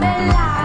bella